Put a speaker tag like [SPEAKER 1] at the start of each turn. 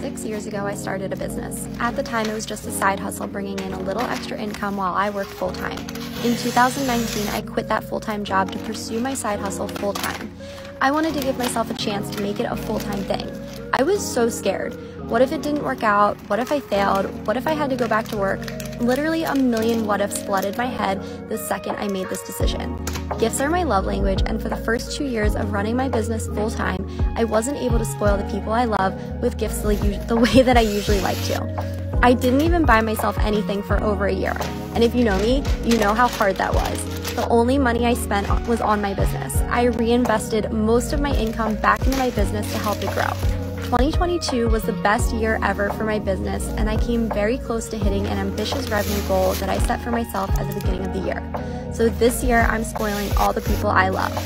[SPEAKER 1] Six years ago, I started a business. At the time, it was just a side hustle bringing in a little extra income while I worked full time. In 2019, I quit that full time job to pursue my side hustle full time. I wanted to give myself a chance to make it a full time thing. I was so scared. What if it didn't work out? What if I failed? What if I had to go back to work? Literally a million what ifs flooded my head the second I made this decision. Gifts are my love language, and for the first two years of running my business full time, I wasn't able to spoil the people I love with gifts the way that I usually like to. I didn't even buy myself anything for over a year, and if you know me, you know how hard that was. The only money I spent was on my business. I reinvested most of my income back into my business to help it grow. 2022 was the best year ever for my business, and I came very close to hitting an ambitious revenue goal that I set for myself at the beginning of the year. So this year, I'm spoiling all the people I love.